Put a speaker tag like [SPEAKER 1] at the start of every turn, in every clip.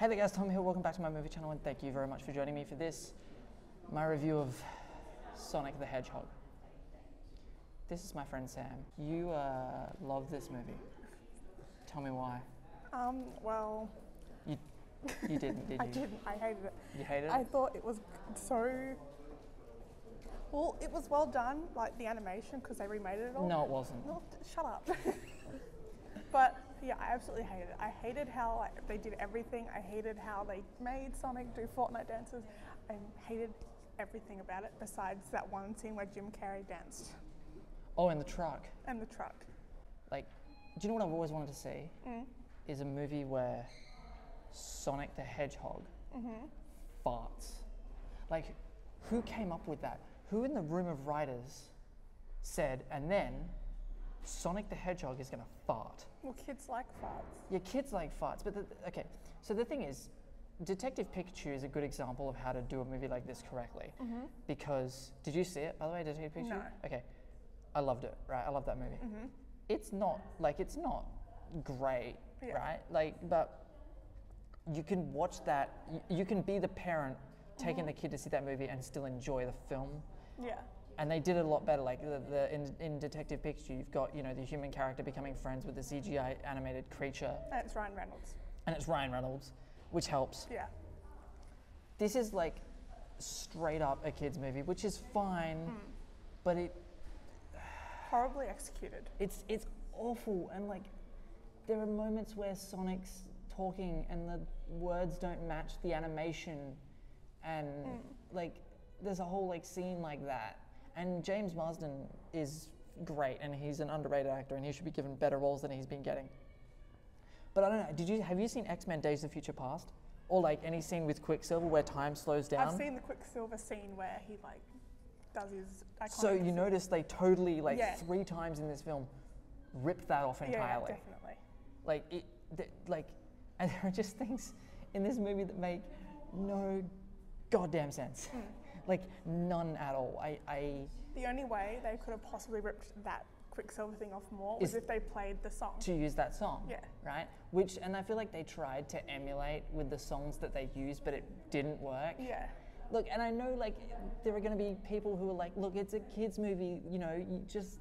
[SPEAKER 1] Hey there guys, Tom here. Welcome back to my movie channel and thank you very much for joining me for this, my review of Sonic the Hedgehog. This is my friend Sam. You uh, love this movie. Tell me why.
[SPEAKER 2] Um, well,
[SPEAKER 1] You, you didn't, did you?
[SPEAKER 2] I didn't. I hated it.
[SPEAKER 1] You hated it?
[SPEAKER 2] I thought it was so. Well, it was well done, like the animation, because they remade it all.
[SPEAKER 1] no, it wasn't.
[SPEAKER 2] No, shut up. but yeah, I absolutely hated it. I hated how like, they did everything. I hated how they made Sonic do Fortnite dances. I hated everything about it besides that one scene where Jim Carrey danced
[SPEAKER 1] Oh, in the truck.
[SPEAKER 2] and the truck.
[SPEAKER 1] Like, do you know what I've always wanted to see?
[SPEAKER 2] Mm.
[SPEAKER 1] Is a movie where Sonic the Hedgehog
[SPEAKER 2] Mm-hmm.
[SPEAKER 1] farts. Like, who came up with that? Who in the room of writers said, and then Sonic the Hedgehog is going to fart?
[SPEAKER 2] Well, kids like farts.
[SPEAKER 1] Yeah, kids like farts, but the, okay. So the thing is, Detective Pikachu is a good example of how to do a movie like this correctly. Mm-hmm. Because did you see it by the way, Detective Pikachu?
[SPEAKER 2] No.
[SPEAKER 1] Okay, I loved it. Right, I love that movie. Mm-hmm. It's not like it's not great,
[SPEAKER 2] Yeah.
[SPEAKER 1] right? Like, but you can watch that. You, you can be the parent taking mm-hmm. the kid to see that movie and still enjoy the film
[SPEAKER 2] Yeah.
[SPEAKER 1] And they did it a lot better. Like the, the in, in Detective Pikachu, you've got you know the human character becoming friends with the CGI animated creature,
[SPEAKER 2] And it's Ryan Reynolds.
[SPEAKER 1] and it's Ryan Reynolds, which helps.
[SPEAKER 2] Yeah.
[SPEAKER 1] This is like straight up a kids movie, which is fine, hmm. but it
[SPEAKER 2] Horribly executed.
[SPEAKER 1] it's it's awful and like there are moments where Sonic's talking and the words don't match the animation and hmm. like there's a whole like scene like that and James Marsden is great and he's an underrated actor and he should be given better roles than he's been getting. But I don't know, did you have you seen X-Men Days of Future Past? Or like any scene with Quicksilver where time slows down?
[SPEAKER 2] I've seen the Quicksilver scene where he like does his iconic.
[SPEAKER 1] so you notice they totally like
[SPEAKER 2] Yeah.
[SPEAKER 1] three times in this film ripped that off
[SPEAKER 2] Yeah, yeah,
[SPEAKER 1] entirely.
[SPEAKER 2] definitely.
[SPEAKER 1] Like it, th- like, and there are just things in this movie that make no goddamn sense. Hmm. Like none at all. I, I,
[SPEAKER 2] The only way they could have possibly ripped that Quicksilver thing off more was if they played the song.
[SPEAKER 1] to use that song.
[SPEAKER 2] Yeah.
[SPEAKER 1] Right. Which, and I feel like they tried to emulate with the songs that they used, but it didn't work.
[SPEAKER 2] Yeah.
[SPEAKER 1] Look, and I know like there are going to be people who are like, look, it's a kids movie. You know, you just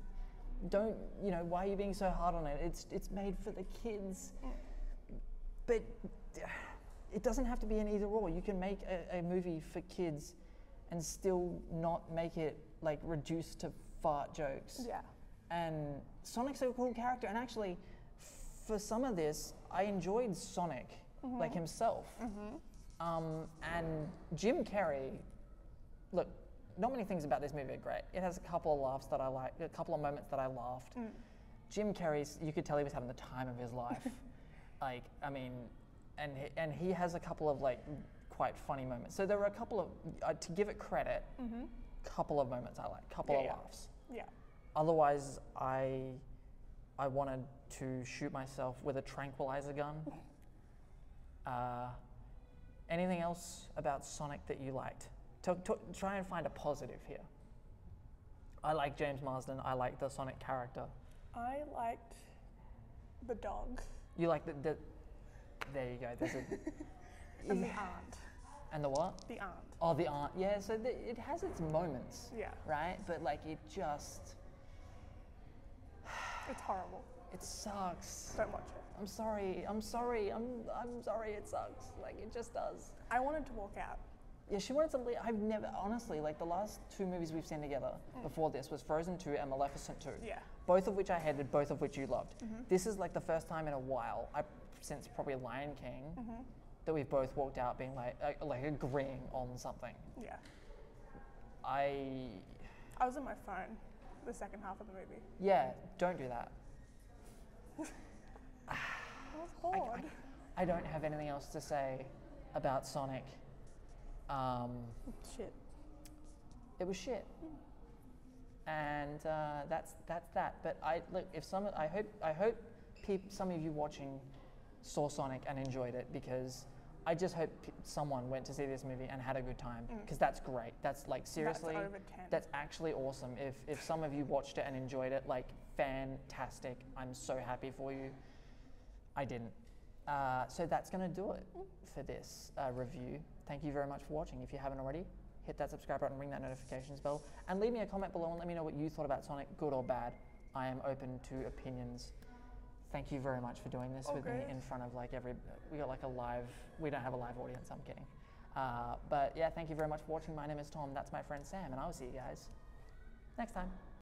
[SPEAKER 1] don't. You know, why are you being so hard on it? It's it's made for the kids. But it doesn't have to be an either or. You can make a, a movie for kids and still not make it like reduced to fart jokes.
[SPEAKER 2] Yeah.
[SPEAKER 1] And Sonic's a cool character. And actually, for some of this, I enjoyed Sonic, like himself. Mm-hmm. Um, and Jim Carrey, look, not many things about this movie are great. It has a couple of laughs that I like, a couple of moments that I laughed. Jim Carrey's, you could tell he was having the time of his life. like, I mean, and he, and he has a couple of like quite funny moments. So there were a couple of, uh, to give it credit, couple of moments I like, couple
[SPEAKER 2] Yeah,
[SPEAKER 1] of
[SPEAKER 2] yeah.
[SPEAKER 1] laughs.
[SPEAKER 2] Yeah.
[SPEAKER 1] Otherwise, I I wanted to shoot myself with a tranquilizer gun. Uh, anything else about Sonic that you liked? To, to, try and find a positive here. I like James Marsden. I like the Sonic character.
[SPEAKER 2] I liked the dog
[SPEAKER 1] You like the, the there you go. There's a
[SPEAKER 2] and the aunt.
[SPEAKER 1] And the what?
[SPEAKER 2] The aunt.
[SPEAKER 1] Oh, the aunt. Yeah. So the, it has its moments.
[SPEAKER 2] Yeah.
[SPEAKER 1] Right. But like it just
[SPEAKER 2] It's horrible.
[SPEAKER 1] it sucks.
[SPEAKER 2] Don't watch it.
[SPEAKER 1] I'm sorry. I'm sorry. I'm I'm sorry. It sucks. Like it just does.
[SPEAKER 2] I wanted to walk out.
[SPEAKER 1] Yeah, she wanted to leave. I've never honestly like the last two movies we've seen together mm. before this was Frozen 2 and Maleficent 2.
[SPEAKER 2] Yeah.
[SPEAKER 1] Both of which I hated, both of which you loved. Mm-hmm. This is like the first time in a while, I since probably Lion King, mm-hmm. That we've both walked out being like uh, like agreeing on something.
[SPEAKER 2] Yeah.
[SPEAKER 1] I
[SPEAKER 2] I was on my phone the second half of the movie.
[SPEAKER 1] yeah, don't do that.
[SPEAKER 2] I was bored.
[SPEAKER 1] I, I don't have anything else to say about Sonic. Um,
[SPEAKER 2] Shit.
[SPEAKER 1] it was shit. And uh, that's that's that. But I look if some I hope I hope peop, some of you watching saw Sonic and enjoyed it because I just hope p- someone went to see this movie and had a good time because that's great. That's like seriously
[SPEAKER 2] That's over 10.
[SPEAKER 1] that's actually awesome. If if some of you watched it and enjoyed it, like fantastic. I'm so happy for you. I didn't. Uh, so that's going to do it for this uh, review. Thank you very much for watching. If you haven't already, hit that subscribe button, ring that notifications bell, and leave me a comment below and let me know what you thought about Sonic, good or bad. I am open to opinions. Thank you very much for doing this with me in front of like every. We got like a live. We don't have a live audience. I'm kidding. Uh, but yeah, thank you very much for watching. My name is Tom. That's my friend Sam, and I will see you guys next time.